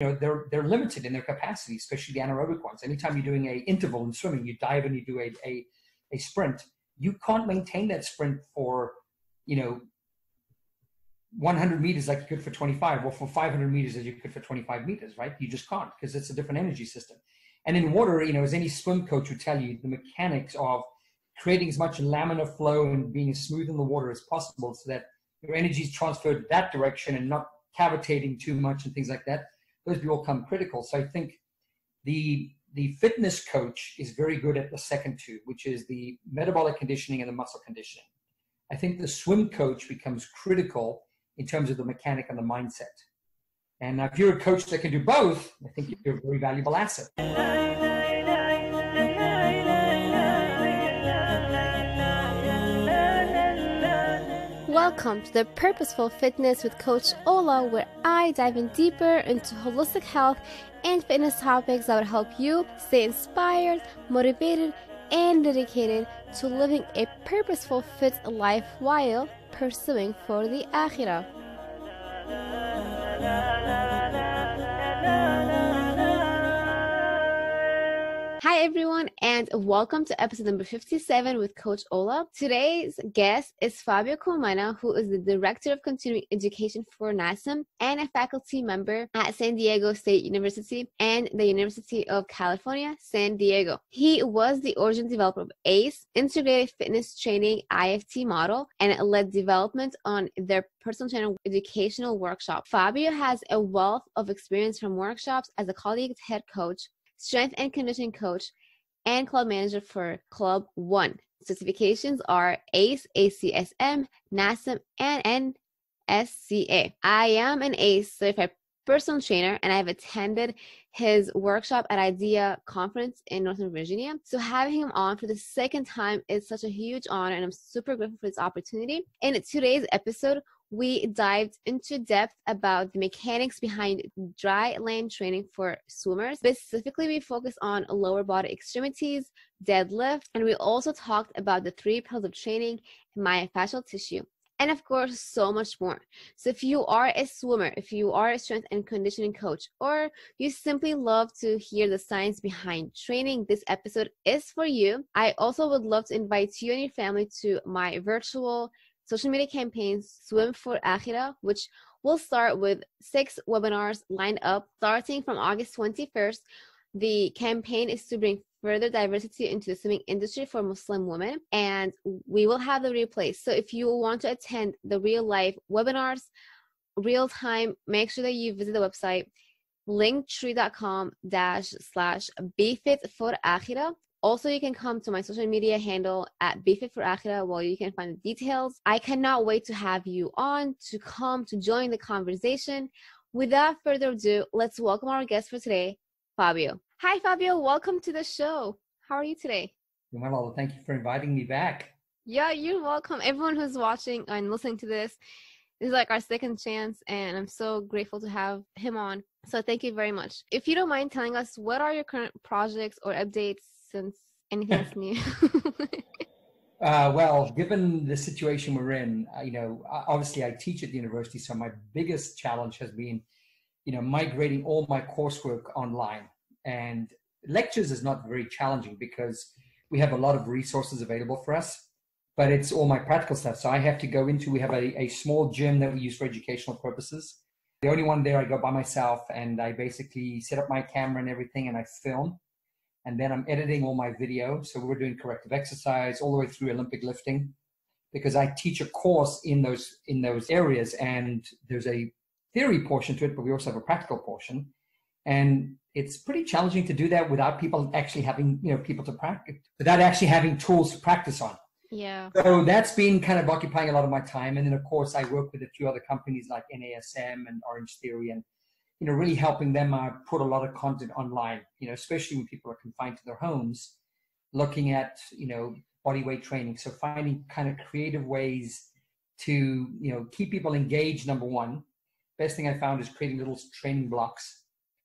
you know they're they're limited in their capacity, especially the anaerobic ones. Anytime you're doing a interval in swimming, you dive and you do a, a a sprint, you can't maintain that sprint for you know 100 meters like you could for 25 or for 500 meters as you could for 25 meters right you just can't because it's a different energy system and in water you know as any swim coach would tell you the mechanics of creating as much laminar flow and being as smooth in the water as possible so that your energy is transferred that direction and not cavitating too much and things like that those will come critical. So i think the the fitness coach is very good at the second two which is the metabolic conditioning and the muscle conditioning. I think the swim coach becomes critical in terms of the mechanic and the mindset. And if you're a coach that can do both i think you're a very valuable asset Welcome to the Purposeful Fitness with Coach Ola, where I dive in deeper into holistic health and fitness topics that will help you stay inspired, motivated, and dedicated to living a purposeful, fit life while pursuing for the Akhirah. Everyone, and welcome to episode number 57 with Coach Ola. Today's guest is Fabio Comana, who is the Director of Continuing Education for NASM and a faculty member at San Diego State University and the University of California, San Diego. He was the origin developer of ACE, Integrated Fitness Training IFT model, and led development on their personal trainer educational workshop. Fabio has a wealth of experience from workshops as a colleague head coach strength and conditioning coach, and club manager for Club One. Certifications are ACE, ACSM, NASM, and NSCA. I am an ACE certified personal trainer and I've attended his workshop at IDEA conference in Northern Virginia. So having him on for the second time is such a huge honor and I'm super grateful for this opportunity. In today's episode, we dived into depth about the mechanics behind dry land training for swimmers. Specifically, we focus on lower body extremities, deadlift, and we also talked about the three pillars of training, myofascial tissue. And of course, so much more. So, if you are a swimmer, if you are a strength and conditioning coach, or you simply love to hear the science behind training, this episode is for you. I also would love to invite you and your family to my virtual social media campaigns Swim for Akhirah, which will start with six webinars lined up starting from August 21st. The campaign is to bring further diversity into the swimming industry for Muslim women, and we will have the replays. So if you want to attend the real life webinars, real time, make sure that you visit the website linktree.com dash slash befit for akhirah also, you can come to my social media handle at BeFit for Akhirah where you can find the details. I cannot wait to have you on to come to join the conversation. Without further ado, let's welcome our guest for today, Fabio. Hi, Fabio. Welcome to the show. How are you today? Well, thank you for inviting me back. Yeah, you're welcome. Everyone who's watching and listening to this, this is like our second chance, and I'm so grateful to have him on. So, thank you very much. If you don't mind telling us, what are your current projects or updates since anything's new? uh, well, given the situation we're in, uh, you know, obviously I teach at the university, so my biggest challenge has been, you know, migrating all my coursework online. And lectures is not very challenging because we have a lot of resources available for us, but it's all my practical stuff. So I have to go into, we have a, a small gym that we use for educational purposes. The only one there I go by myself and I basically set up my camera and everything and I film and then I'm editing all my video. So we're doing corrective exercise all the way through Olympic lifting because I teach a course in those in those areas and there's a theory portion to it, but we also have a practical portion. And it's pretty challenging to do that without people actually having, you know, people to practice, without actually having tools to practice on. Yeah. So that's been kind of occupying a lot of my time. And then of course I work with a few other companies like NASM and Orange Theory and you know, really helping them uh, put a lot of content online, you know, especially when people are confined to their homes, looking at, you know, body weight training. So finding kind of creative ways to, you know, keep people engaged, number one. Best thing I found is creating little training blocks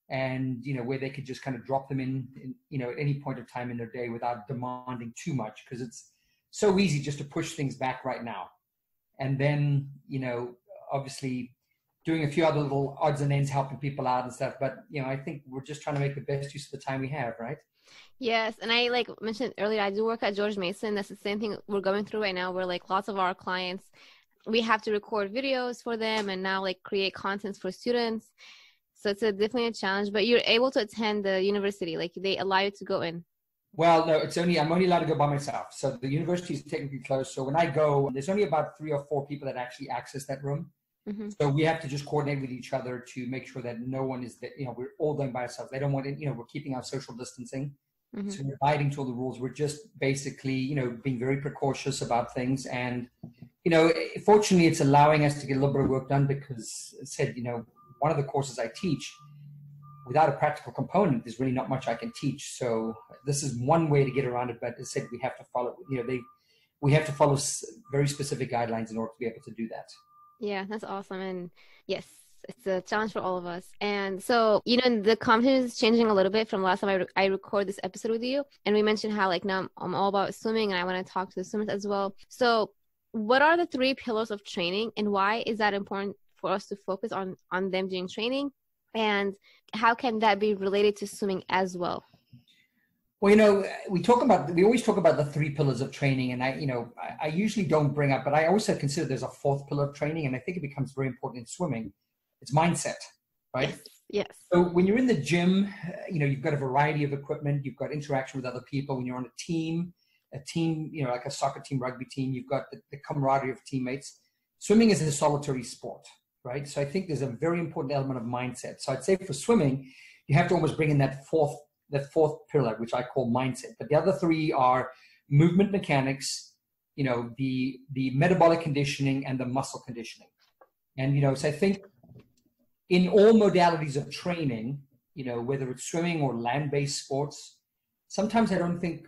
and, you know, where they could just kind of drop them in, in you know, at any point of time in their day without demanding too much because it's so easy just to push things back right now. And then, you know, obviously doing a few other little odds and ends, helping people out and stuff. But you know, I think we're just trying to make the best use of the time we have, right? Yes, and I like mentioned earlier, I do work at George Mason. That's the same thing we're going through right now. Where like lots of our clients, we have to record videos for them, and now like create contents for students. So it's a, definitely a challenge. But you're able to attend the university, like they allow you to go in. Well, no, it's only I'm only allowed to go by myself. So the university is technically closed. So when I go, there's only about three or four people that actually access that room. Mm-hmm. So we have to just coordinate with each other to make sure that no one is that you know we're all going by ourselves. They don't want it. You know, we're keeping our social distancing. Mm-hmm. So we're abiding to all the rules. We're just basically you know being very precautious about things, and you know, fortunately, it's allowing us to get a little bit of work done because, I said, you know, one of the courses I teach without a practical component, there's really not much I can teach. So this is one way to get around it. But as I said, we have to follow, you know, they, we have to follow very specific guidelines in order to be able to do that. Yeah, that's awesome. And yes, it's a challenge for all of us. And so, you know, the content is changing a little bit from last time I, re- I record this episode with you. And we mentioned how like now I'm, I'm all about swimming and I want to talk to the swimmers as well. So what are the three pillars of training and why is that important for us to focus on on them doing training and how can that be related to swimming as well well you know we talk about we always talk about the three pillars of training and i you know i, I usually don't bring up but i also consider there's a fourth pillar of training and i think it becomes very important in swimming it's mindset right yes. Yes. So when you're in the gym, you know, you've got a variety of equipment, you've got interaction with other people. When you're on a team, a team, you know, like a soccer team, rugby team, you've got the, the camaraderie of teammates. Swimming is a solitary sport right? So I think there's a very important element of mindset. So I'd say for swimming, you have to almost bring in that fourth that fourth pillar, which I call mindset. But the other three are movement mechanics, you know, the the metabolic conditioning and the muscle conditioning. And you know, so I think in all modalities of training, you know, whether it's swimming or land-based sports, sometimes I don't think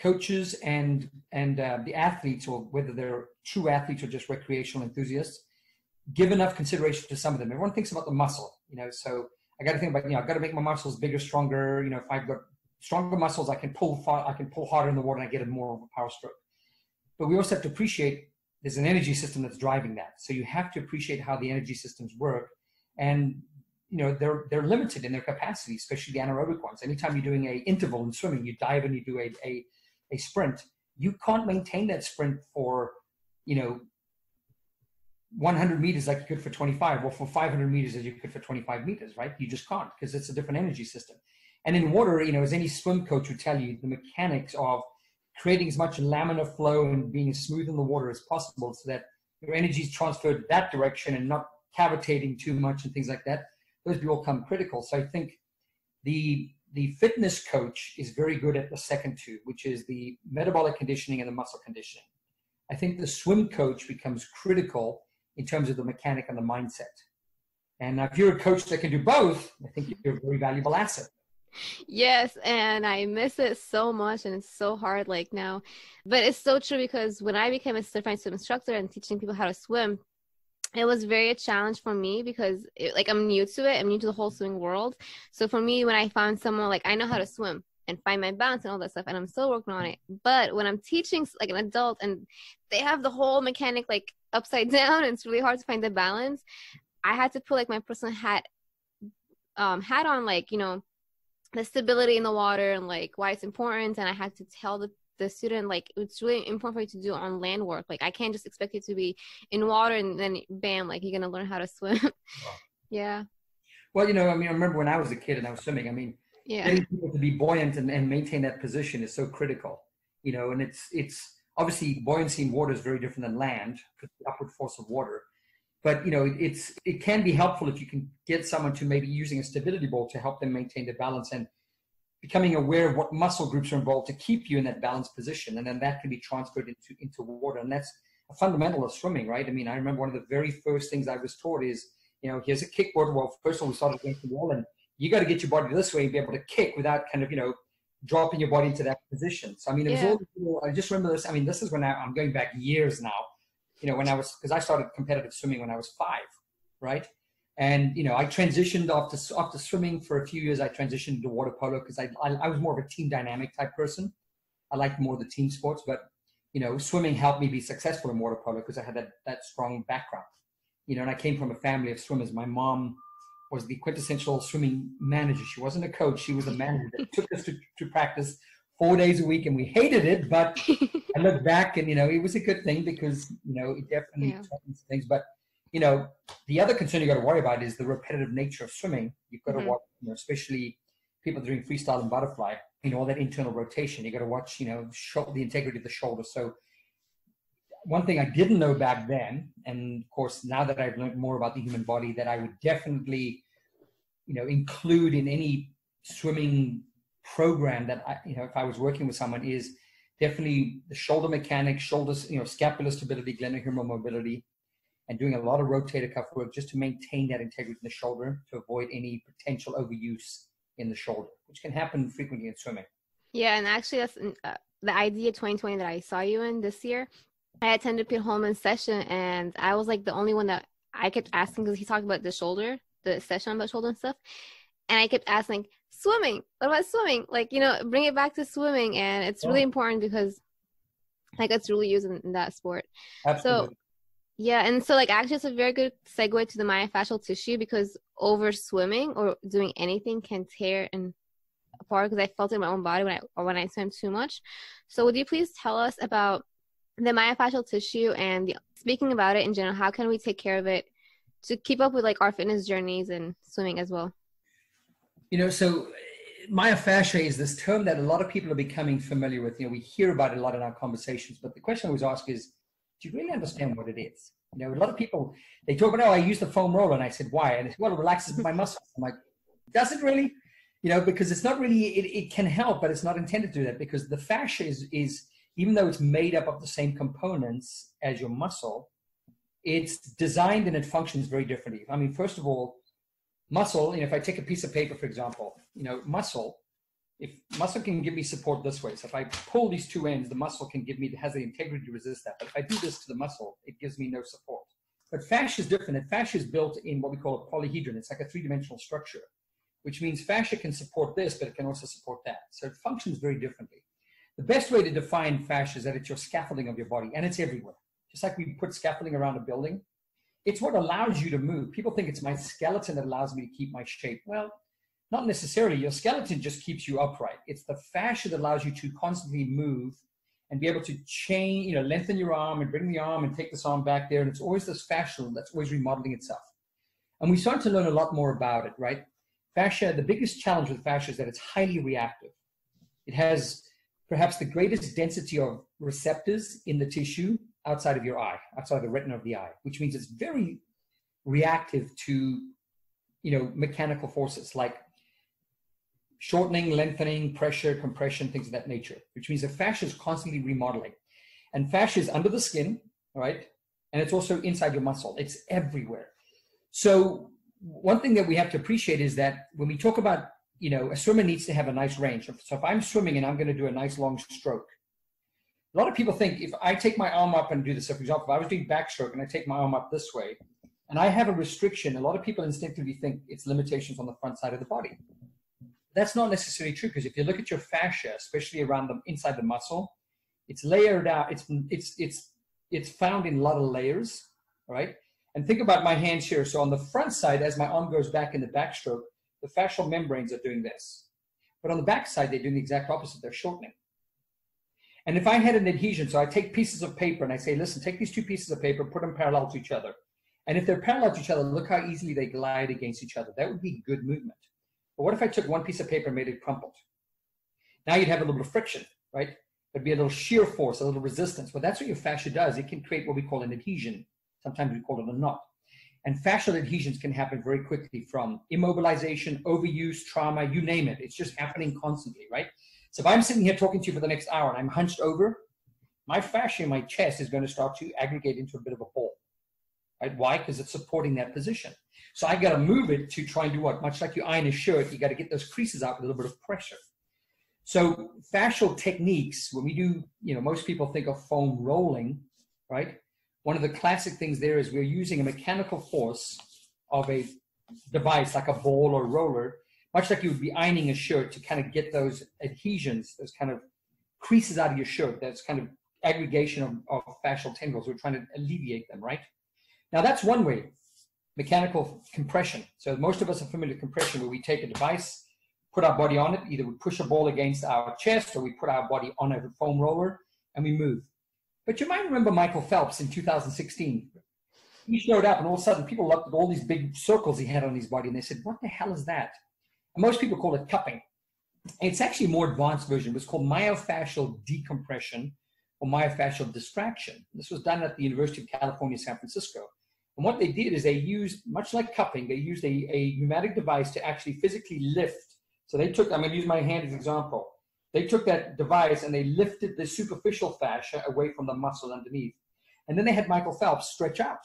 coaches and and uh, the athletes, or whether they're true athletes or just recreational enthusiasts, give enough consideration to some of them. Everyone thinks about the muscle, you know, so I got to think about, you know, I've got to make my muscles bigger, stronger. You know, if I've got stronger muscles, I can pull far, I can pull harder in the water and I get a more of a power stroke. But we also have to appreciate there's an energy system that's driving that. So you have to appreciate how the energy systems work. And, you know, they're, they're limited in their capacity, especially the anaerobic ones. Anytime you're doing a interval in swimming, you dive and you do a, a, a sprint, you can't maintain that sprint for, you know, 100 meters like you could for 25 or for 500 meters as you could for 25 meters right? You just can't because it's a different energy system. And in water you know as any swim coach would tell you the mechanics of creating as much laminar flow and being as smooth in the water as possible so that your energy is transferred that direction and not cavitating too much and things like that those will come critical. So i think the the fitness coach is very good at the second two which is the metabolic conditioning and the muscle conditioning. I think the swim coach becomes critical in terms of the mechanic and the mindset. And uh, if you're a coach that can do both, I think you're a very valuable asset. Yes, and I miss it so much, and it's so hard like now. But it's so true because when I became a certified swim instructor and teaching people how to swim, it was very a challenge for me because it, like I'm new to it. I'm new to the whole swimming world. So for me, when I found someone like I know how to swim and find my balance and all that stuff, and I'm still working on it. But when I'm teaching like an adult and they have the whole mechanic like upside down and it's really hard to find the balance. I had to put like my personal hat um hat on like you know the stability in the water and like why it's important and i had to tell the the student like it's really important for you to do on land work. Like i can't just expect you to be in water and then bam like you're gonna learn how to swim. Wow. yeah. Well you know i mean i remember when i was a kid and i was swimming i mean yeah. getting people to be buoyant and, and maintain that position is so critical you know and it's it's obviously buoyancy in water is very different than land because the upward force of water. But you know it's it can be helpful if you can get someone to maybe using a stability ball to help them maintain their balance and becoming aware of what muscle groups are involved to keep you in that balanced position and then that can be transferred into into water. And that's a fundamental of swimming right? I mean i remember one of the very first things i was taught is you know here's a kickboard. Well first of all we started against the wall and you got to get your body this way and be able to kick without kind of you know dropping your body into that position. So I mean, it was all. I just remember this. I mean, this is when I, I'm going back years now. You know, when I was because I started competitive swimming when I was five, right? And you know, I transitioned after after swimming for a few years. I transitioned to water polo because I, I, I was more of a team dynamic type person. I liked more the team sports, but you know, swimming helped me be successful in water polo because I had that that strong background. you know, and I came from a family of swimmers. My mom was the quintessential swimming manager. She wasn't a coach; she was a manager that took us to, to practice four days a week, and we hated it. But I look back, and you know, it was a good thing because you know it definitely yeah. things. But you know, the other concern you got to worry about is the repetitive nature of swimming. You've got mm-hmm. to watch, you know, especially people doing freestyle and butterfly. You know, all that internal rotation. You got to watch, you know, show, the integrity of the shoulder. So one thing I didn't know back then, and of course now that I've learned more about the human body, that I would definitely, you know, include in any swimming program that I, you know, if I was working with someone, is definitely the shoulder mechanics, shoulders, you know, scapular stability, glenohumeral mobility, and doing a lot of rotator cuff work just to maintain that integrity in the shoulder to avoid any potential overuse in the shoulder, which can happen frequently in swimming. Yeah, and actually, that's uh, the IDEA 2020 that I saw you in this year I attended Pete Holman's session and I was like the only one that I kept asking because he talked about the shoulder, the session about shoulder and stuff. And I kept asking, swimming, what about swimming? Like, you know, bring it back to swimming. And it's really oh. important because like it's really used in, in that sport. Absolutely. So yeah, and so like actually it's a very good segue to the myofascial tissue because over swimming or doing anything can tear and apart because I felt it in my own body when I or when I swim too much. So would you please tell us about the myofascial tissue and the, speaking about it in general how can we take care of it to keep up with like our fitness journeys and swimming as well. You know so myofascia is this term that a lot of people are becoming familiar with. You know we hear about it a lot in our conversations but the question i always ask is do you really understand what it is? You know a lot of people they talk about oh i use the foam roller and i said why? And it's well it relaxes my muscles. I'm like does it really? You know because it's not really it, it can help but it's not intended to do that because the fascia is is even though it's made up of the same components as your muscle, it's designed and it functions very differently. I mean, first of all, muscle, you know, if I take a piece of paper, for example, you know, muscle, if muscle can give me support this way, so if I pull these two ends, the muscle can give me, it has the integrity to resist that. But if I do this to the muscle, it gives me no support. But fascia is different. And fascia is built in what we call a polyhedron. It's like a three-dimensional structure, which means fascia can support this, but it can also support that. So it functions very differently. The best way to define fascia is that it's your scaffolding of your body, and it's everywhere. Just like we put scaffolding around a building, it's what allows you to move. People think it's my skeleton that allows me to keep my shape. Well, not necessarily. Your skeleton just keeps you upright. It's the fascia that allows you to constantly move and be able to change, you know, lengthen your arm and bring the arm and take this arm back there. And it's always this fascia that's always remodeling itself. And we start to learn a lot more about it, right? Fascia, the biggest challenge with fascia is that it's highly reactive. It has perhaps the greatest density of receptors in the tissue outside of your eye, outside of the retina of the eye, which means it's very reactive to, you know, mechanical forces like shortening, lengthening, pressure, compression, things of that nature, which means the fascia is constantly remodeling. And fascia is under the skin, right? And it's also inside your muscle. It's everywhere. So one thing that we have to appreciate is that when we talk about you know, a swimmer needs to have a nice range. So if I'm swimming and I'm going to do a nice long stroke, a lot of people think if I take my arm up and do this, so for example, if I was doing backstroke and I take my arm up this way, and I have a restriction, a lot of people instinctively think it's limitations on the front side of the body. That's not necessarily true because if you look at your fascia, especially around the inside the muscle, it's layered out. It's it's it's it's found in a lot of layers, right? And think about my hands here. So on the front side, as my arm goes back in the backstroke, the fascial membranes are doing this. But on the back side, they're doing the exact opposite. They're shortening. And if I had an adhesion, so I take pieces of paper and I say, listen, take these two pieces of paper, put them parallel to each other. And if they're parallel to each other, look how easily they glide against each other. That would be good movement. But what if I took one piece of paper and made it crumpled? Now you'd have a little bit of friction, right? There'd be a little shear force, a little resistance. Well, that's what your fascia does. It can create what we call an adhesion. Sometimes we call it a knot. And fascial adhesions can happen very quickly from immobilization, overuse, trauma, you name it. It's just happening constantly, right? So if I'm sitting here talking to you for the next hour and I'm hunched over, my fascia in my chest is going to start to aggregate into a bit of a ball. Right? Why? Because it's supporting that position. So I got to move it to try and do what? Much like you iron a shirt, you got to get those creases out with a little bit of pressure. So fascial techniques, when we do, you know, most people think of foam rolling, right? one of the classic things there is we're using a mechanical force of a device like a ball or roller, much like you would be ironing a shirt to kind of get those adhesions, those kind of creases out of your shirt. That's kind of aggregation of, of fascial tangles. We're trying to alleviate them, right? Now that's one way, mechanical compression. So most of us are familiar with compression where we take a device, put our body on it, either we push a ball against our chest or we put our body on a foam roller and we move. But you might remember Michael Phelps in 2016. He showed up and all of a sudden people looked at all these big circles he had on his body and they said, what the hell is that? Most people call it cupping. It's actually a more advanced version. It was called myofascial decompression or myofascial distraction. This was done at the University of California, San Francisco. And what they did is they used, much like cupping, they used a, a pneumatic device to actually physically lift. So they took, I'm going to use my hand as an example. They took that device and they lifted the superficial fascia away from the muscle underneath. And then they had Michael Phelps stretch out.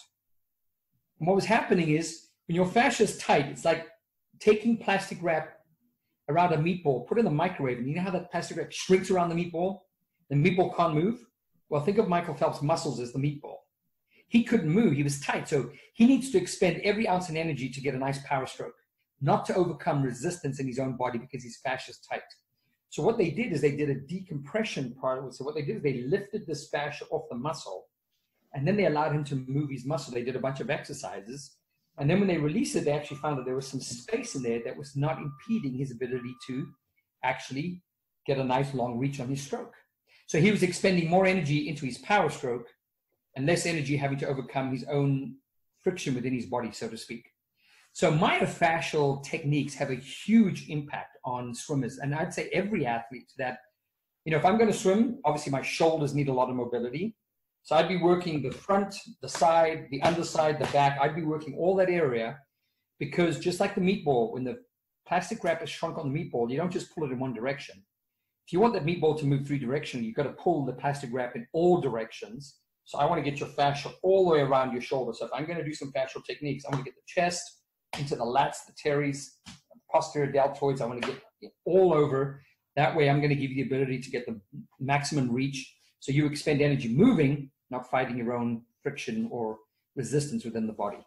And what was happening is when your fascia is tight, it's like taking plastic wrap around a meatball, put it in the microwave, and you know how that plastic wrap shrinks around the meatball? The meatball can't move. Well, think of Michael Phelps' muscles as the meatball. He couldn't move. He was tight. So he needs to expend every ounce of energy to get a nice power stroke, not to overcome resistance in his own body because his fascia is tight. So what they did is they did a decompression part. So what they did is they lifted this fascia off the muscle, and then they allowed him to move his muscle. They did a bunch of exercises. And then when they released it, they actually found that there was some space in there that was not impeding his ability to actually get a nice long reach on his stroke. So he was expending more energy into his power stroke and less energy having to overcome his own friction within his body, so to speak. So myofascial techniques have a huge impact on swimmers. And I'd say every athlete that, you know, if I'm going to swim, obviously my shoulders need a lot of mobility. So I'd be working the front, the side, the underside, the back. I'd be working all that area because just like the meatball, when the plastic wrap is shrunk on the meatball, you don't just pull it in one direction if you want that meatball to move three directions, you've got to pull the plastic wrap in all directions. So I want to get your fascia all the way around your shoulder. So if I'm going to do some fascial techniques, I want to get the chest into the lats, the teres, posterior deltoids. I want to get all over. That way, I'm going to give you the ability to get the maximum reach. So you expend energy moving, not fighting your own friction or resistance within the body.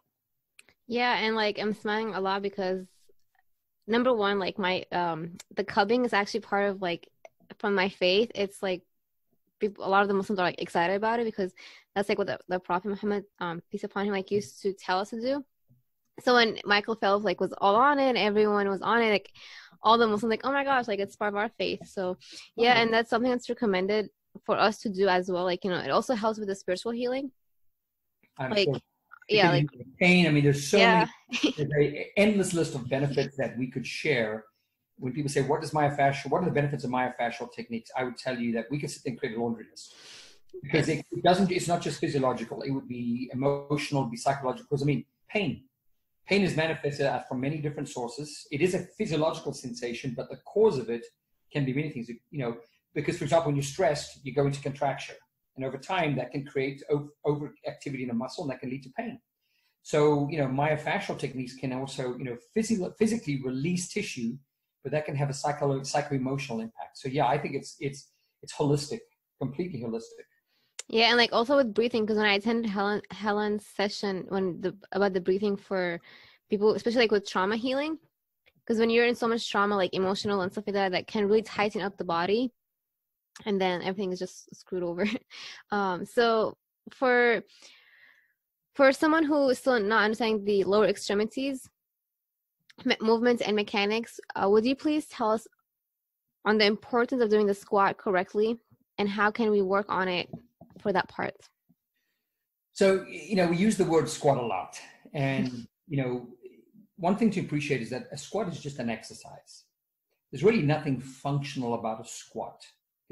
Yeah, and like I'm smiling a lot because number one, like my um the cupping is actually part of like from my faith, it's like people, a lot of the Muslims are like excited about it because that's like what the, the Prophet Muhammad, um, peace upon him, like used to tell us to do. So when Michael Phelps like was all on it, everyone was on it, like all the Muslims like, oh my gosh, like it's part of our faith. So yeah, and that's something that's recommended for us to do as well. Like you know, it also helps with the spiritual healing. I'm like sure. yeah, like pain. I mean, there's so yeah. many, there's an endless list of benefits that we could share when people say, what is myofascial, what are the benefits of myofascial techniques? I would tell you that we could sit and create a laundry list. Because it, it doesn't, it's not just physiological, it would be emotional, be psychological. Because I mean, pain. Pain is manifested from many different sources. It is a physiological sensation, but the cause of it can be many things. You know, because for example, when you're stressed, you go into contraction. And over time, that can create overactivity in the muscle and that can lead to pain. So, you know, myofascial techniques can also, you know, physically, physically release tissue but that can have a psycho psycho emotional impact. So yeah, I think it's it's it's holistic, completely holistic. Yeah, and like also with breathing, because when I attended Helen Helen's session when the about the breathing for people, especially like with trauma healing, because when you're in so much trauma, like emotional and stuff like that, that can really tighten up the body, and then everything is just screwed over. um, so for for someone who is still not understanding the lower extremities, movements and mechanics, uh, would you please tell us on the importance of doing the squat correctly and how can we work on it for that part? So, you know, we use the word squat a lot. And, you know, one thing to appreciate is that a squat is just an exercise. There's really nothing functional about a squat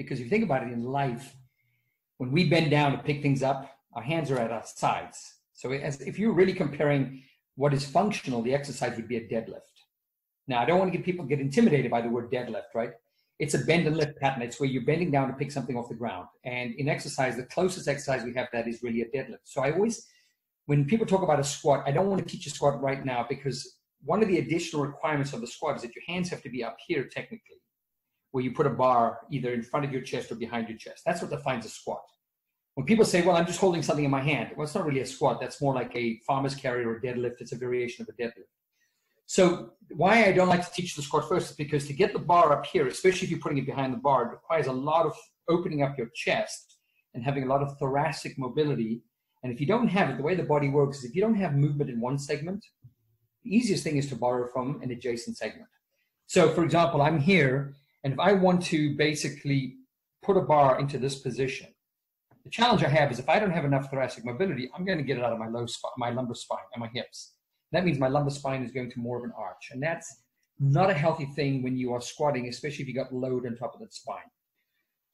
because if you think about it in life, when we bend down to pick things up, our hands are at our sides. So, as if you're really comparing what is functional, the exercise would be a deadlift. Now, I don't want to get people get intimidated by the word deadlift, right? It's a bend and lift pattern. It's where you're bending down to pick something off the ground. And in exercise, the closest exercise we have that is really a deadlift. So I always, when people talk about a squat, I don't want to teach a squat right now because one of the additional requirements of the squat is that your hands have to be up here technically, where you put a bar either in front of your chest or behind your chest. That's what defines a squat. When people say, well, I'm just holding something in my hand, well, it's not really a squat. That's more like a farmer's carry or a deadlift. It's a variation of a deadlift. So why I don't like to teach the squat first is because to get the bar up here, especially if you're putting it behind the bar, it requires a lot of opening up your chest and having a lot of thoracic mobility And if you don't have it, the way the body works is if you don't have movement in one segment, the easiest thing is to borrow from an adjacent segment. So, for example, I'm here, and if I want to basically put a bar into this position, the challenge I have is if I don't have enough thoracic mobility, I'm going to get it out of my low spine, my lumbar spine and my hips. That means my lumbar spine is going to more of an arch, and that's not a healthy thing when you are squatting, especially if you got load on top of that spine.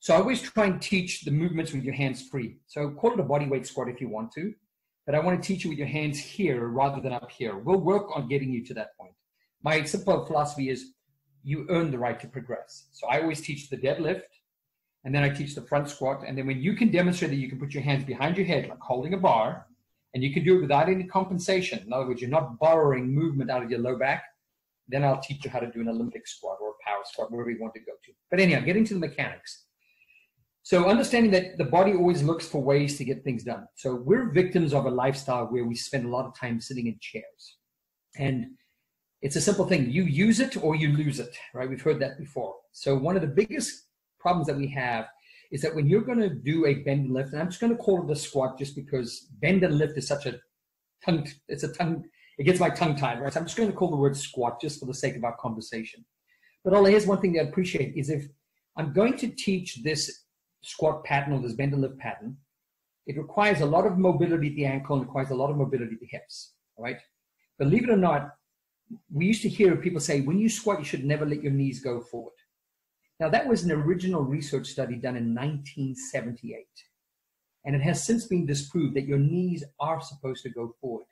So I always try and teach the movements with your hands free. So call it a body weight squat if you want to, but I want to teach you with your hands here rather than up here. We'll work on getting you to that point. My simple philosophy is you earn the right to progress. So I always teach the deadlift, and then I teach the front squat. And then when you can demonstrate that you can put your hands behind your head, like holding a bar, and you can do it without any compensation. In other words, you're not borrowing movement out of your low back. Then I'll teach you how to do an Olympic squat or a power squat, wherever you want to go to. But anyhow, getting to the mechanics. So understanding that the body always looks for ways to get things done. So we're victims of a lifestyle where we spend a lot of time sitting in chairs. And it's a simple thing. You use it or you lose it, right? We've heard that before. So one of the biggest problems that we have is that when you're going to do a bend and lift, and I'm just going to call it a squat just because bend and lift is such a tongue, it's a tongue, it gets my tongue tied, right? So I'm just going to call the word squat just for the sake of our conversation. But Ola, here's one thing I appreciate is if I'm going to teach this squat pattern or this bend and lift pattern, it requires a lot of mobility at the ankle and requires a lot of mobility at the hips, right? Believe it or not, we used to hear people say, when you squat, you should never let your knees go forward. Now, that was an original research study done in 1978. And it has since been disproved that your knees are supposed to go forward.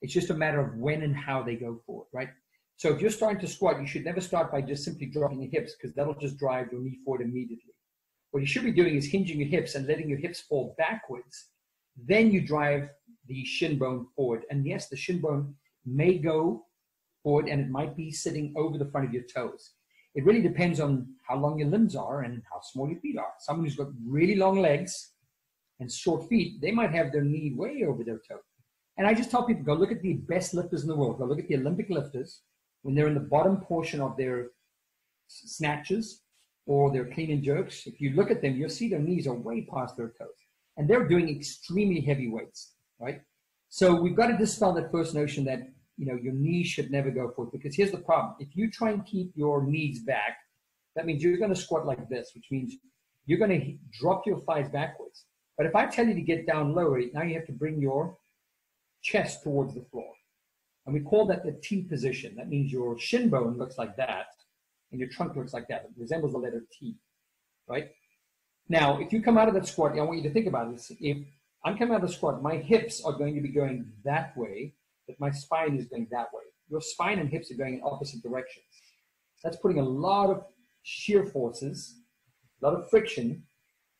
It's just a matter of when and how they go forward, right? So if you're starting to squat, you should never start by just simply dropping your hips because that'll just drive your knee forward immediately. What you should be doing is hinging your hips and letting your hips fall backwards. Then you drive the shin bone forward. And yes, the shin bone may go and it might be sitting over the front of your toes. It really depends on how long your limbs are and how small your feet are. Someone who's got really long legs and short feet, they might have their knee way over their toe. And I just tell people go look at the best lifters in the world. Go look at the Olympic lifters when they're in the bottom portion of their snatches or their clean and jerks. If you look at them, you'll see their knees are way past their toes. And they're doing extremely heavy weights, right? So we've got to dispel that first notion that you know your knees should never go forward because here's the problem. If you try and keep your knees back that means you're going to squat like this which means you're going to drop your thighs backwards. But if i tell you to get down lower now you have to bring your chest towards the floor. And we call that the t position. That means your shin bone looks like that and your trunk looks like that. It resembles the letter t right? Now if you come out of that squat i want you to think about this. If i'm coming out of the squat my hips are going to be going that way but my spine is going that way. Your spine and hips are going in opposite directions. That's putting a lot of shear forces, a lot of friction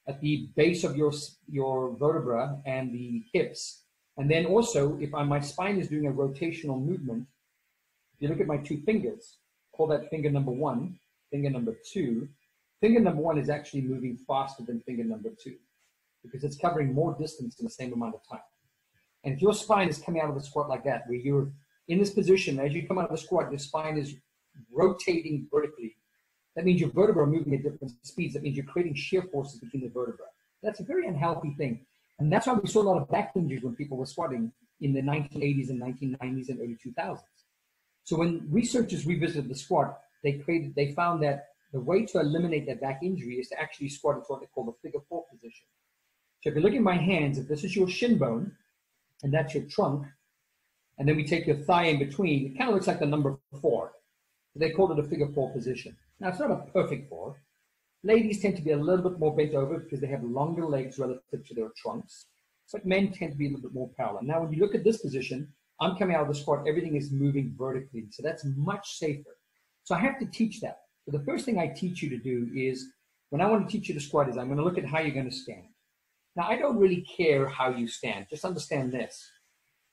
at the base of your, your vertebra and the hips. And then also, if I, my spine is doing a rotational movement, if you look at my two fingers, call that finger number one, finger number two. Finger number one is actually moving faster than finger number two because it's covering more distance in the same amount of time. And if your spine is coming out of the squat like that, where you're in this position, as you come out of the squat, your spine is rotating vertically. That means your vertebrae are moving at different speeds. That means you're creating shear forces between the vertebrae. That's a very unhealthy thing. And that's why we saw a lot of back injuries when people were squatting in the 1980s and 1990s and early 2000s. So when researchers revisited the squat, they created, they found that the way to eliminate that back injury is to actually squat into what they call the figure four position. So if you look at my hands, if this is your shin bone, and that's your trunk. And then we take your thigh in between. It kind of looks like the number four. They call it a figure four position. Now, it's not a perfect four. Ladies tend to be a little bit more bent over because they have longer legs relative to their trunks. But men tend to be a little bit more parallel. Now, when you look at this position, I'm coming out of the squat, everything is moving vertically. So that's much safer. So I have to teach that. So the first thing I teach you to do is when I want to teach you to squat is I'm going to look at how you're going to stand. Now, I don't really care how you stand. Just understand this.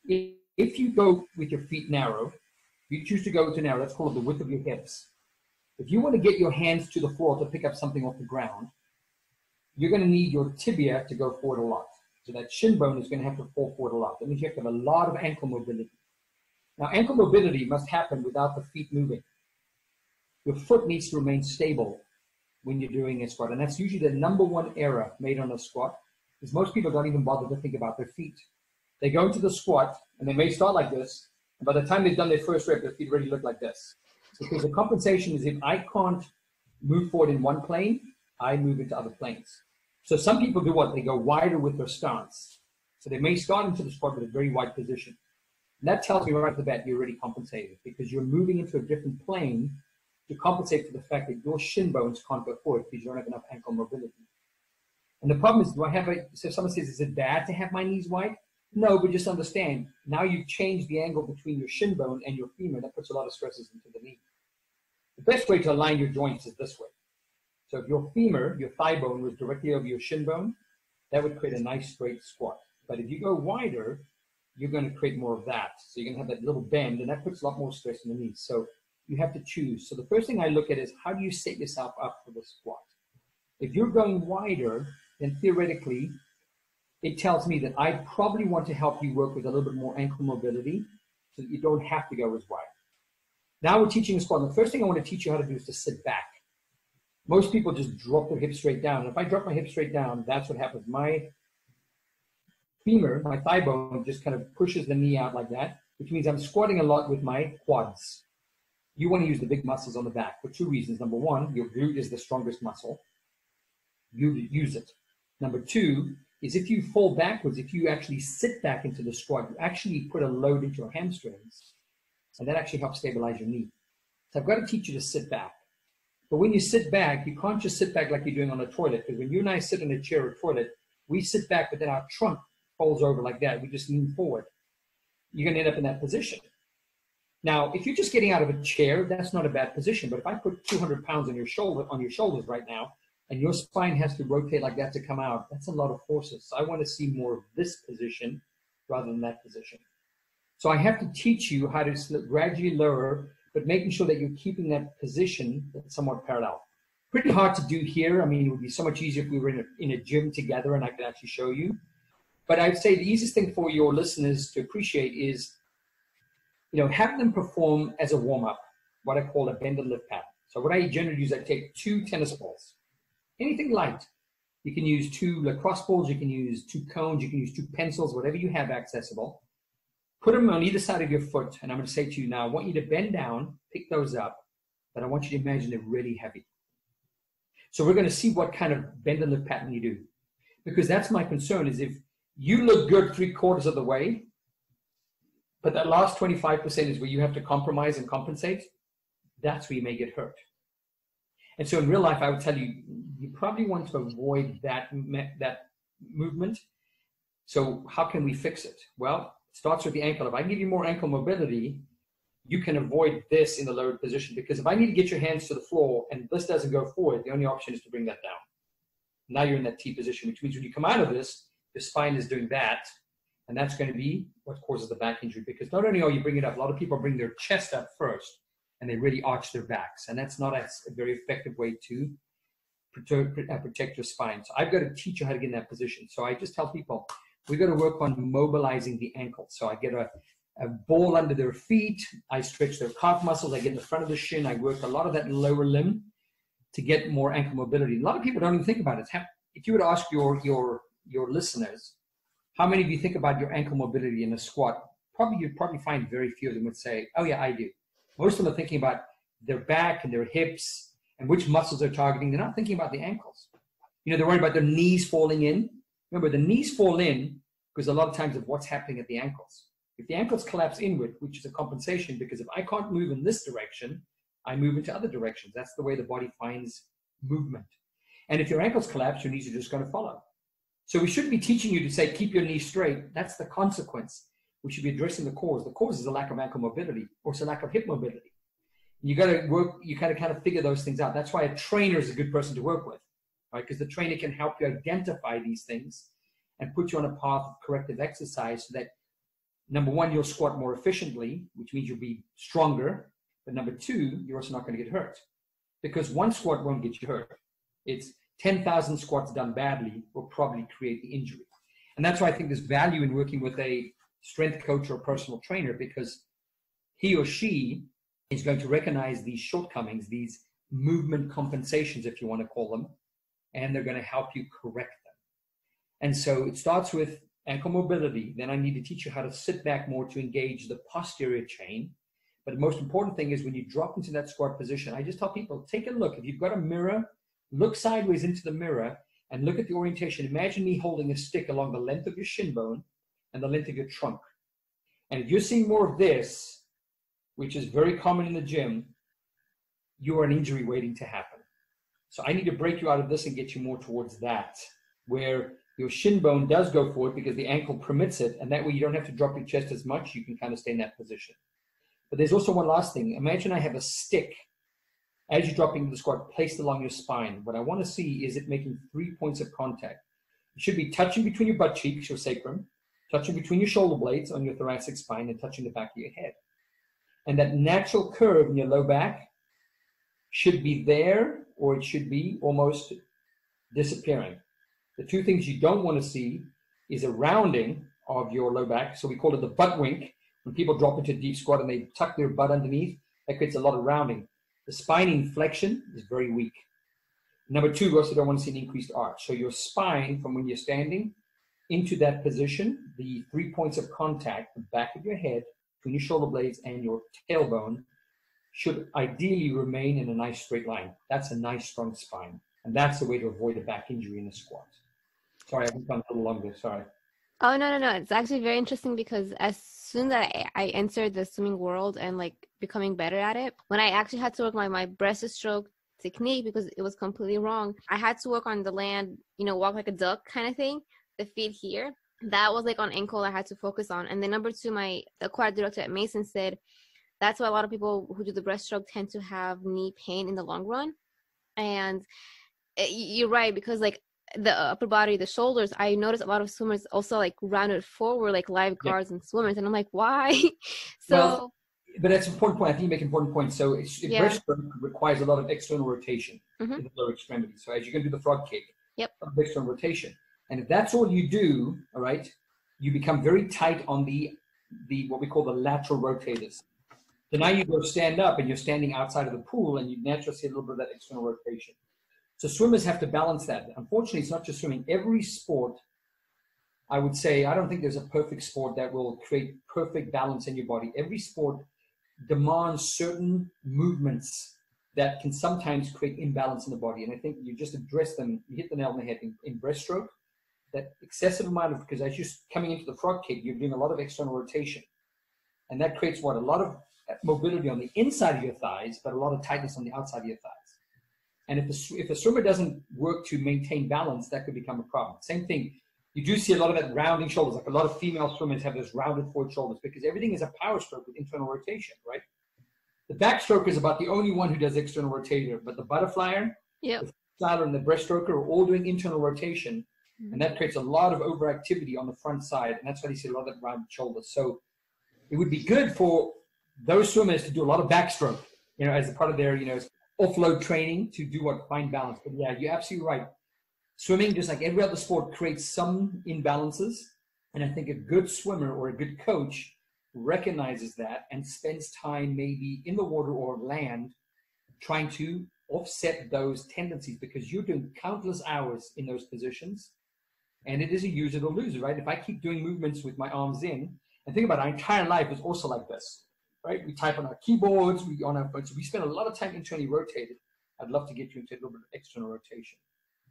If you go with your feet narrow, you choose to go to narrow, let's call it the width of your hips. If you want to get your hands to the floor to pick up something off the ground, you're going to need your tibia to go forward a lot. So that shin bone is going to have to fall forward a lot. That means you have to have a lot of ankle mobility. Now, ankle mobility must happen without the feet moving. Your foot needs to remain stable when you're doing a squat. And that's usually the number one error made on a squat is most people don't even bother to think about their feet. They go into the squat and they may start like this, and by the time they've done their first rep, their feet already look like this. Because the compensation is if I can't move forward in one plane, I move into other planes. So some people do what? They go wider with their stance. So they may start into the squat with a very wide position. And that tells me right off the bat you're already compensated because you're moving into a different plane to compensate for the fact that your shin bones can't go forward because you don't have enough ankle mobility. And the problem is, do I have a, so someone says, is it bad to have my knees wide? No, but just understand, now you've changed the angle between your shin bone and your femur. That puts a lot of stresses into the knee. The best way to align your joints is this way. So if your femur, your thigh bone was directly over your shin bone, that would create a nice straight squat. But if you go wider, you're going to create more of that. So you're going to have that little bend, and that puts a lot more stress on the knees. So you have to choose. So the first thing I look at is how do you set yourself up for the squat? If you're going wider, then theoretically, it tells me that I probably want to help you work with a little bit more ankle mobility so that you don't have to go as wide. Now we're teaching a squat. The first thing I want to teach you how to do is to sit back. Most people just drop their hips straight down. And if I drop my hips straight down, that's what happens. My femur, my thigh bone, just kind of pushes the knee out like that, which means I'm squatting a lot with my quads. You want to use the big muscles on the back for two reasons. Number one, your glute is the strongest muscle. You use it. Number two is if you fall backwards, if you actually sit back into the squat, you actually put a load into your hamstrings, and that actually helps stabilize your knee. So I've got to teach you to sit back. But when you sit back, you can't just sit back like you're doing on a toilet. Because when you and I sit in a chair or toilet, we sit back, but then our trunk falls over like that. We just lean forward. You're going to end up in that position. Now, if you're just getting out of a chair, that's not a bad position. But if I put 200 pounds on your shoulder on your shoulders right now, and your spine has to rotate like that to come out, that's a lot of forces. So I want to see more of this position rather than that position. So I have to teach you how to gradually lower, but making sure that you're keeping that position that's somewhat parallel. Pretty hard to do here. I mean, it would be so much easier if we were in a, in a gym together and I could actually show you. But I'd say the easiest thing for your listeners to appreciate is, you know, have them perform as a warm up, what I call a bend and lift pattern. So what I generally use, I take two tennis balls, anything light. You can use two lacrosse balls, you can use two cones, you can use two pencils, whatever you have accessible. Put them on either side of your foot, and I'm going to say to you now, I want you to bend down, pick those up, but I want you to imagine they're really heavy. So we're going to see what kind of bend and lift pattern you do. Because that's my concern is if you look good three quarters of the way, but that last 25% is where you have to compromise and compensate, that's where you may get hurt. And so in real life, I would tell you, you probably want to avoid that, that movement. So how can we fix it? Well, it starts with the ankle. If I give you more ankle mobility, you can avoid this in the lowered position because if I need to get your hands to the floor and this doesn't go forward, the only option is to bring that down. Now you're in that T position, which means when you come out of this, the spine is doing that. And that's going to be what causes the back injury because not only are you bringing it up, a lot of people bring their chest up first and they really arch their backs. And that's not a, very effective way to protect, uh, protect your spine. So I've got to teach you how to get in that position. So I just tell people, we've got to work on mobilizing the ankle. So I get a, a ball under their feet. I stretch their calf muscles. I get in the front of the shin. I work a lot of that lower limb to get more ankle mobility. A lot of people don't even think about it. If you to ask your, your, your listeners, how many of you think about your ankle mobility in a squat? Probably you'd probably find very few of them would say, oh yeah, I do. Most of them are thinking about their back and their hips and which muscles they're targeting. They're not thinking about the ankles. You know, they're worried about their knees falling in. Remember, the knees fall in because a lot of times of what's happening at the ankles. If the ankles collapse inward, which is a compensation, because if I can't move in this direction, I move into other directions. That's the way the body finds movement. And if your ankles collapse, your knees are just going to follow. So we shouldn't be teaching you to say, keep your knees straight. That's the consequence we should be addressing the cause. The cause is a lack of ankle mobility or it's a lack of hip mobility. You got to work, you got to kind of figure those things out. That's why a trainer is a good person to work with, right? Because the trainer can help you identify these things and put you on a path of corrective exercise so that number one, you'll squat more efficiently, which means you'll be stronger. But number two, you're also not going to get hurt because one squat won't get you hurt. It's 10,000 squats done badly will probably create the injury. And that's why I think there's value in working with a strength coach or personal trainer because he or she is going to recognize these shortcomings, these movement compensations, if you want to call them, and they're going to help you correct them. And so it starts with ankle mobility. Then I need to teach you how to sit back more to engage the posterior chain. But the most important thing is when you drop into that squat position, I just tell people take a look. If you've got a mirror, look sideways into the mirror and look at the orientation. Imagine me holding a stick along the length of your shin bone and the length of your trunk. And if you're seeing more of this, which is very common in the gym, you are an injury waiting to happen. So I need to break you out of this and get you more towards that, where your shin bone does go forward because the ankle permits it, and that way you don't have to drop your chest as much. You can kind of stay in that position. But there's also one last thing. Imagine I have a stick as you're dropping the squat placed along your spine. What I want to see is it making three points of contact. It should be touching between your butt cheeks, your sacrum, touching between your shoulder blades on your thoracic spine, and touching the back of your head. And that natural curve in your low back should be there or it should be almost disappearing. The two things you don't want to see is a rounding of your low back. So we call it the butt wink. When people drop into a deep squat and they tuck their butt underneath, that creates a lot of rounding. The spine in flexion is very weak. Number two, we also don't want to see an increased arch. So your spine, from when you're standing into that position, the three points of contact, the back of your head, between your shoulder blades and your tailbone, should ideally remain in a nice straight line. That's a nice strong spine. And that's the way to avoid a back injury in a squat. Sorry, I went on a little longer. Sorry. Oh no no no! It's actually very interesting because as soon as I, I entered the swimming world and like becoming better at it, when I actually had to work my my breaststroke technique because it was completely wrong, I had to work on the land, you know, walk like a duck kind of thing. The feet here, that was like on ankle. I had to focus on. And then number two, my aquatic director at Mason said that's why a lot of people who do the breaststroke tend to have knee pain in the long run. And eh, you're right because like the upper body, the shoulders, I noticed a lot of swimmers also like rounded forward like lifeguards and swimmers, and I'm like, why? so. Well, but that's an important point. I think you make an important point. So it's, yeah. breaststroke requires a lot of external rotation mm-hmm. in the lower extremity. So as you can do the frog kick, yep, external rotation. And if that's all you do, all right, you become very tight on the the what we call the lateral rotators. So now you go stand up and you're standing outside of the pool and you naturally see a little bit of that external rotation. So swimmers have to balance that. Unfortunately, it's not just swimming. Every sport, I would say, I don't think there's a perfect sport that will create perfect balance in your body. Every sport demands certain movements that can sometimes create imbalance in the body. And I think you just address them, you hit the nail on the head in, in breaststroke. That excessive amount of, because as you're coming into the frog kick, you're doing a lot of external rotation. And that creates what? A lot of mobility on the inside of your thighs, but a lot of tightness on the outside of your thighs. And if a, if a swimmer doesn't work to maintain balance, that could become a problem. Same thing, you do see a lot of that rounding shoulders. Like a lot of female swimmers have those rounded forward shoulders because everything is a power stroke with internal rotation, right? The backstroke is about the only one who does external rotator, but the butterflyer, yep. the freestyler, and the breaststroker are all doing internal rotation, mm-hmm. and that creates a lot of overactivity on the front side, and that's why you see a lot of that rounded shoulders. So it would be good for those swimmers to do a lot of backstroke, you know, as a part of their, you know, offload training to do what find balance. But yeah, you're absolutely right. Swimming, just like every other sport, creates some imbalances. And I think a good swimmer or a good coach recognizes that and spends time maybe in the water or land trying to offset those tendencies because you're doing countless hours in those positions. And it is a use it or lose it, right? If I keep doing movements with my arms in, and think about it, our entire life is also like this right? We type on our keyboards, we on our phones. We spend a lot of time internally rotated. I'd love to get you into a little bit of external rotation.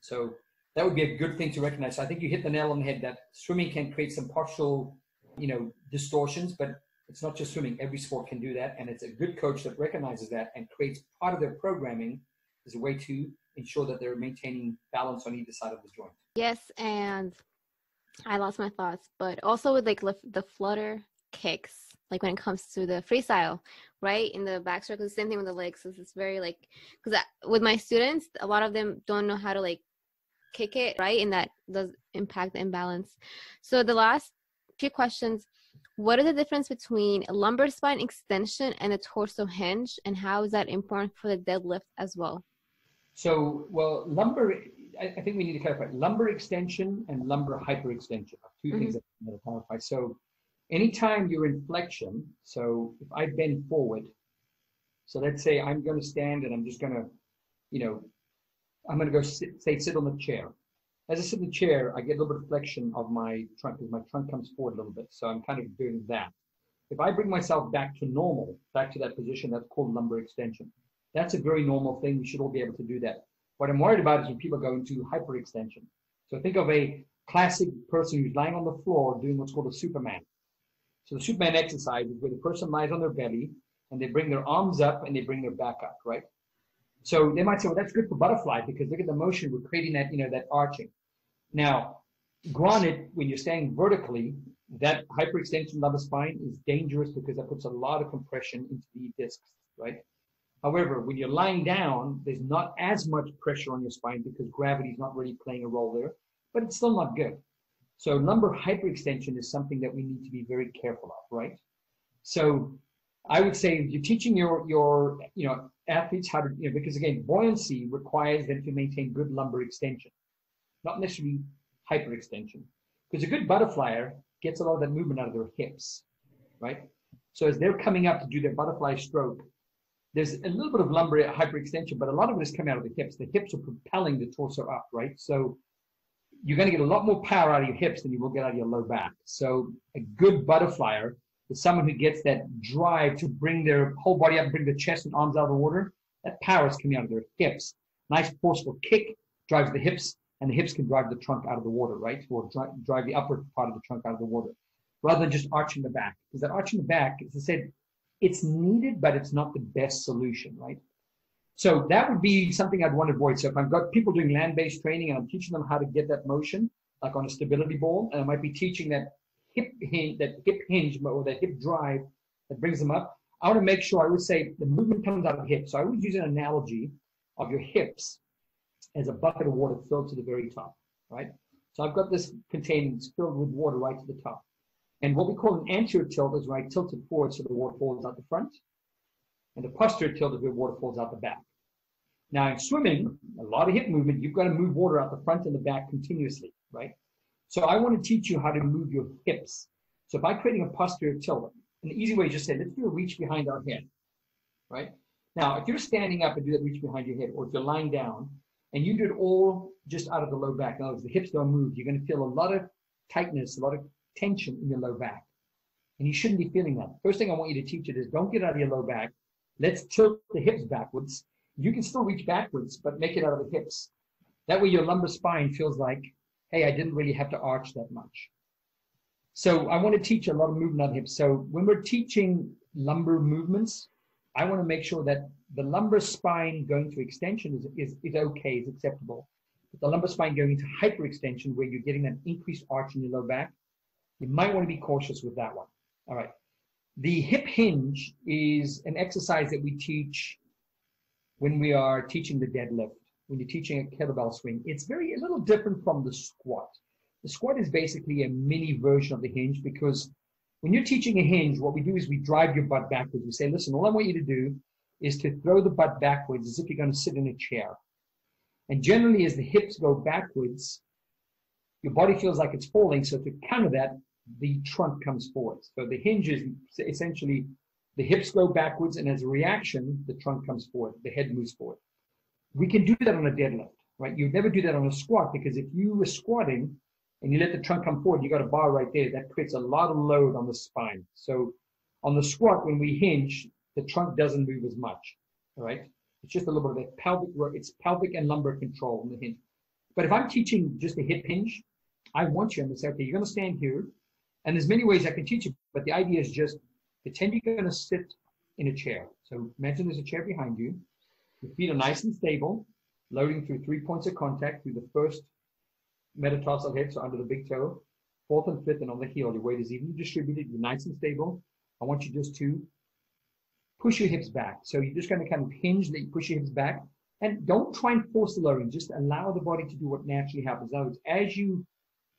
So that would be a good thing to recognize. So I think you hit the nail on the head that swimming can create some partial, you know, distortions, but it's not just swimming. Every sport can do that, and it's a good coach that recognizes that and creates part of their programming as a way to ensure that they're maintaining balance on either side of the joint. Yes, and I lost my thoughts, but also with like the flutter kicks like when it comes to the freestyle, right? In the backstroke, the same thing with the legs. It's very like because with my students, a lot of them don't know how to like kick it right, and that does impact the imbalance. So the last few questions: What is the difference between a lumbar spine extension and a torso hinge, and how is that important for the deadlift as well? So, well, lumbar. I, I think we need to clarify lumbar extension and lumbar hyperextension are 2 mm-hmm. things that we need to clarify. So anytime you're in flexion, so if I bend forward, so let's say I'm going to stand and I'm just going to, you know, I'm going to go sit, say sit on the chair. as I sit in the chair, I get a little bit of flexion of my trunk because my trunk comes forward a little bit. So I'm kind of doing that. If I bring myself back to normal, back to that position, that's called lumbar extension. That's a very normal thing. We should all be able to do that. What I'm worried about is when people go into hyperextension. So think of a classic person who's lying on the floor doing what's called a Superman. So the Superman exercise is where the person lies on their belly and they bring their arms up and they bring their back up, right? So they might say, well, that's good for butterfly because look at the motion. We're creating that, you know, that arching. Now, granted, when you're standing vertically, that hyperextension of the spine is dangerous because that puts a lot of compression into the discs, right? However, when you're lying down, there's not as much pressure on your spine because gravity is not really playing a role there, but it's still not good. So lumbar hyperextension is something that we need to be very careful of, right? So I would say you're teaching your your you know athletes how to you know because again buoyancy requires them to maintain good lumbar extension, not necessarily hyperextension. Because a good butterflyer gets a lot of that movement out of their hips, right? So as they're coming up to do their butterfly stroke, there's a little bit of lumbar hyperextension, but a lot of it is coming out of the hips. The hips are propelling the torso up, right? So you're going to get a lot more power out of your hips than you will get out of your low back. So a good butterflyer is someone who gets that drive to bring their whole body up, bring the chest and arms out of the water. That power is coming out of their hips. Nice forceful kick drives the hips, and the hips can drive the trunk out of the water, right? Or drive, the upper part of the trunk out of the water, rather than just arching the back. Because that arching the back, as I said, it's needed, but it's not the best solution, right? So that would be something I'd want to avoid. So if I've got people doing land-based training and I'm teaching them how to get that motion, like on a stability ball, and I might be teaching that hip hinge, that hip hinge or that hip drive that brings them up. I want to make sure I would say the movement comes out of the hips. So I would use an analogy of your hips as a bucket of water filled to the very top, right? So I've got this container filled with water right to the top. And what we call an anterior tilt is right tilted forward so the water falls out the front. And the posterior tilt is where water falls out the back. Now in swimming, a lot of hip movement, you've got to move water out the front and the back continuously, right? So I want to teach you how to move your hips. So by creating a posterior tilt, an easy way is just say, let's do a reach behind our head, right? Now, if you're standing up and do that reach behind your head, or if you're lying down and you do it all just out of the low back, in other words, the hips don't move, you're going to feel a lot of tightness, a lot of tension in your low back. And you shouldn't be feeling that. First thing I want you to teach it is don't get out of your low back. Let's tilt the hips backwards. You can still reach backwards, but make it out of the hips. That way your lumbar spine feels like, hey, I didn't really have to arch that much. So I want to teach a lot of movement on hips. So when we're teaching lumbar movements, I want to make sure that the lumbar spine going to extension is, is, is okay, is acceptable. But the lumbar spine going into hyperextension, where you're getting an increased arch in your low back, you might want to be cautious with that one. All right. The hip hinge is an exercise that we teach when we are teaching the deadlift, when you're teaching a kettlebell swing. It's very a little different from the squat. The squat is basically a mini version of the hinge because when you're teaching a hinge, what we do is we drive your butt backwards. We say, listen, all I want you to do is to throw the butt backwards as if you're going to sit in a chair. And generally, as the hips go backwards, your body feels like it's falling. So to counter that, the trunk comes forward. So the hinges essentially the hips go backwards, and as a reaction, the trunk comes forward, the head moves forward. We can do that on a deadlift, right? You'd never do that on a squat because if you were squatting and you let the trunk come forward, you got a bar right there. That creates a lot of load on the spine. So on the squat, when we hinge, the trunk doesn't move as much, right? It's just a little bit of a pelvic, it's pelvic and lumbar control on the hinge. But if I'm teaching just a hip hinge, I want you I'm going to say, okay, you're going to stand here. And there's many ways I can teach you, but the idea is just pretend you're going to sit in a chair. So imagine there's a chair behind you. Your feet are nice and stable, loading through three points of contact through the first metatarsal head, so under the big toe, fourth and fifth, and on the heel. Your weight is evenly distributed. You're nice and stable. I want you just to push your hips back. So you're just going to kind of hinge that you push your hips back. And don't try and force the lowering. Just allow the body to do what naturally happens. In other words, as you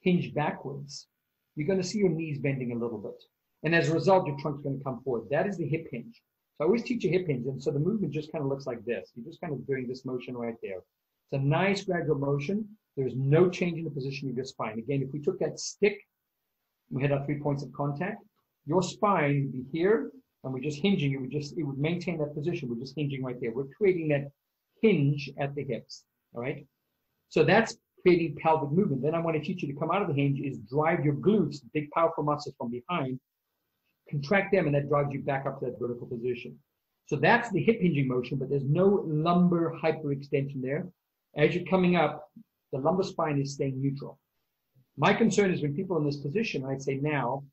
hinge backwards, you're going to see your knees bending a little bit. And as a result, your trunk's going to come forward. That is the hip hinge. So I always teach a hip hinge. And so the movement just kind of looks like this. You're just kind of doing this motion right there. It's a nice gradual motion. There's no change in the position of your spine. Again, if we took that stick, we had our three points of contact, your spine would be here, and we're just hinging. It would just, it would maintain that position. We're just hinging right there. We're creating that hinge at the hips. All right. So that's creating pelvic movement. Then I want to teach you to come out of the hinge is drive your glutes, big powerful muscles from behind, contract them, and that drives you back up to that vertical position. So that's the hip hinging motion, but there's no lumbar hyperextension there. As you're coming up, the lumbar spine is staying neutral. My concern is when people in this position, I'd say now,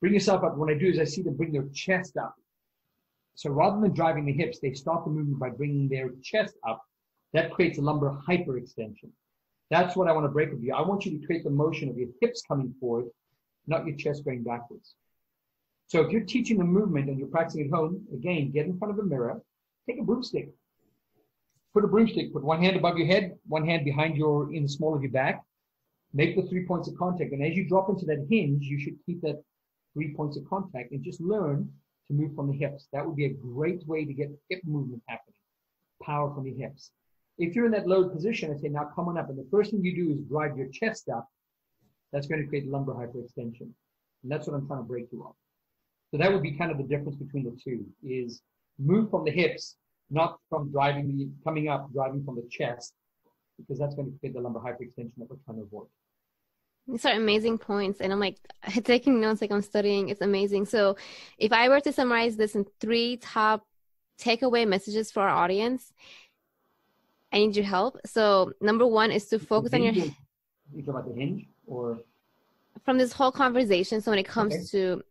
bring yourself up. What I do is I see them bring their chest up. So rather than driving the hips, they start the movement by bringing their chest up. That creates a lumbar hyperextension. That's what I want to break with you. I want you to create the motion of your hips coming forward, not your chest going backwards. So if you're teaching a movement and you're practicing at home, again, get in front of a mirror, take a broomstick. Put a broomstick, put one hand above your head, one hand behind your, in the small of your back. Make the three points of contact. And as you drop into that hinge, you should keep that three points of contact and just learn to move from the hips. That would be a great way to get hip movement happening. Power from the hips. If you're in that low position, I say, now come on up. And the first thing you do is drive your chest up. That's going to create lumbar hyperextension. And that's what I'm trying to break you off. So that would be kind of the difference between the two is move from the hips, not from driving the, coming up, driving from the chest, because that's going to create the lumbar hyperextension that we're trying to avoid. These are amazing points. And I'm like taking notes like I'm studying. It's amazing. So if I were to summarize this in three top takeaway messages for our audience, I need your help. So number one is to focus on your. You talk about the hinge or? From this whole conversation, so when it comes okay. to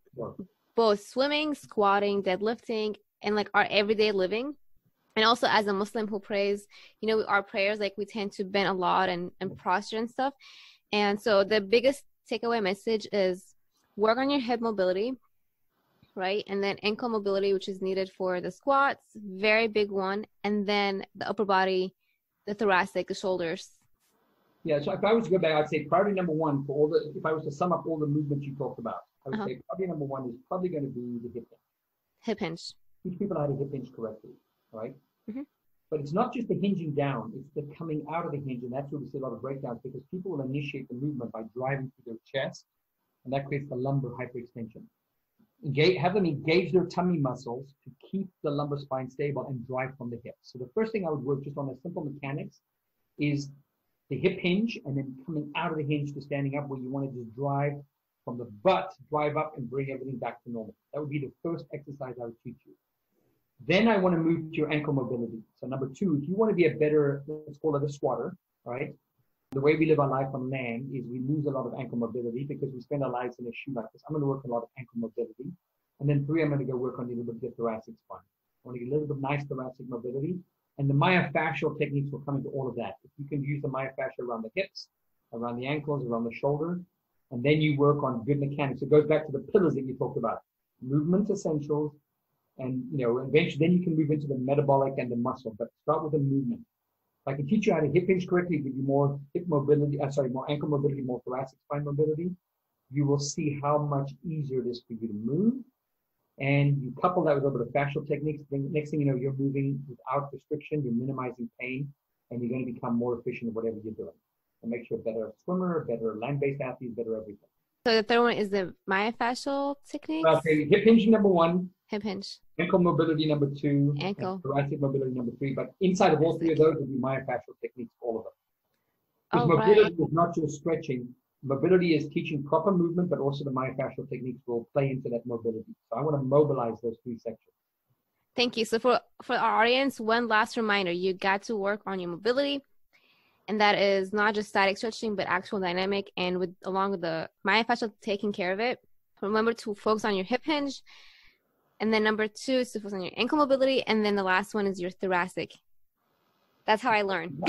both swimming, squatting, deadlifting, and like our everyday living, and also as a Muslim who prays, you know, our prayers like we tend to bend a lot and and mm-hmm. posture and stuff. And so the biggest takeaway message is work on your hip mobility, right? And then ankle mobility, which is needed for the squats, very big one, and then the upper body the thoracic, the shoulders? Yeah, so if I was to go back, I'd say priority number one for all the, if I was to sum up all the movements you talked about, I would uh-huh. say priority number one is probably going to be the hip hinge. Hip hinge. Teach people how to hip hinge correctly, right? Mm-hmm. But it's not just the hinging down, it's the coming out of the hinge. And that's where we see a lot of breakdowns because people will initiate the movement by driving through their chest, and that creates the lumbar hyperextension. Engage, have them engage their tummy muscles to keep the lumbar spine stable and drive from the hips. So the first thing I would work just on the simple mechanics is the hip hinge and then coming out of the hinge to standing up where you want to just drive from the butt, drive up and bring everything back to normal. That would be the first exercise I would teach you. Then I want to move to your ankle mobility. So number two, if you want to be a better, let's call it a squatter, right? The way we live our life on land is we lose a lot of ankle mobility because we spend our lives in a shoe like this. I'm going to work a lot of ankle mobility. And then three, I'm going to go work on a little bit of the thoracic spine. I want to get a little bit nice thoracic mobility. And the myofascial techniques will come into all of that. If you can use the myofascia around the hips, around the ankles, around the shoulder, and then you work on good mechanics. It goes back to the pillars that you talked about. Movement essentials, and you know, eventually then you can move into the metabolic and the muscle, but start with the movement. I can teach you how to hip hinge correctly, give you more hip mobility, I'm sorry, more ankle mobility, more thoracic spine mobility. You will see how much easier it is for you to move. And you couple that with a little bit of fascial techniques. Then next thing you know, you're moving without restriction, you're minimizing pain, and you're going to become more efficient at whatever you're doing. And make sure a better swimmer, better land-based athlete, better everything. So the third one is the myofascial technique. Okay, hip hinge number one. Hip hinge. Ankle mobility number two. Ankle. Thoracic mobility number three. But inside of all three of those would be myofascial techniques, all of them. Because oh, mobility right. is not just stretching. Mobility is teaching proper movement, but also the myofascial techniques will play into that mobility. So I want to mobilize those three sections. Thank you. So for for our audience, one last reminder: you got to work on your mobility and that is not just static stretching but actual dynamic and with along with the myofascial taking care of it remember to focus on your hip hinge and then number two is to focus on your ankle mobility and then the last one is your thoracic that's how i learn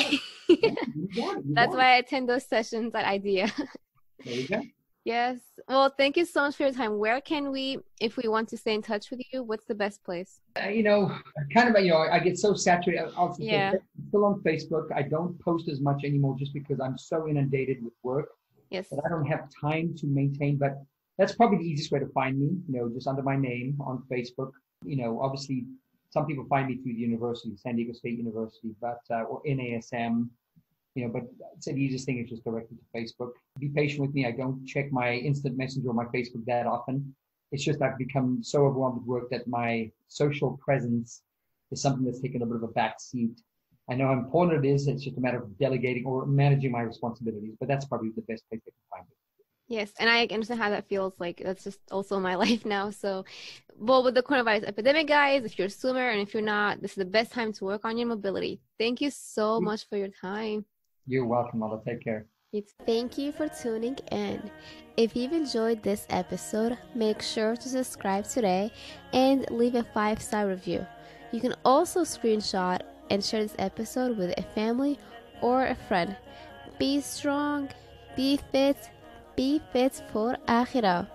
that's why i attend those sessions at IDEA there you go Yes. Well, thank you so much for your time. Where can we, if we want to stay in touch with you, what's the best place? Uh, you know, kind of, you know, I get so saturated. Yeah. Still on Facebook. I don't post as much anymore just because I'm so inundated with work. Yes. That I don't have time to maintain. But that's probably the easiest way to find me, you know, just under my name on Facebook. You know, obviously, some people find me through the university, San Diego State University, but, uh, or NASM you know, but I'd the easiest thing is just directly to Facebook. Be patient with me. I don't check my instant messenger or my Facebook that often. It's just I've become so overwhelmed with work that my social presence is something that's taken a bit of a back seat. I know how important it is. It's just a matter of delegating or managing my responsibilities, but that's probably the best place I can find it. Yes, and I understand how that feels. Like that's just also my life now. So, well, with the coronavirus epidemic, guys, if you're a swimmer and if you're not, this is the best time to work on your mobility. Thank you so much for your time. You're welcome, Mala. Take care. Thank you for tuning in. If you've enjoyed this episode, make sure to subscribe today and leave a five star review. You can also screenshot and share this episode with a family or a friend. Be strong, be fit, be fit for Akhirah.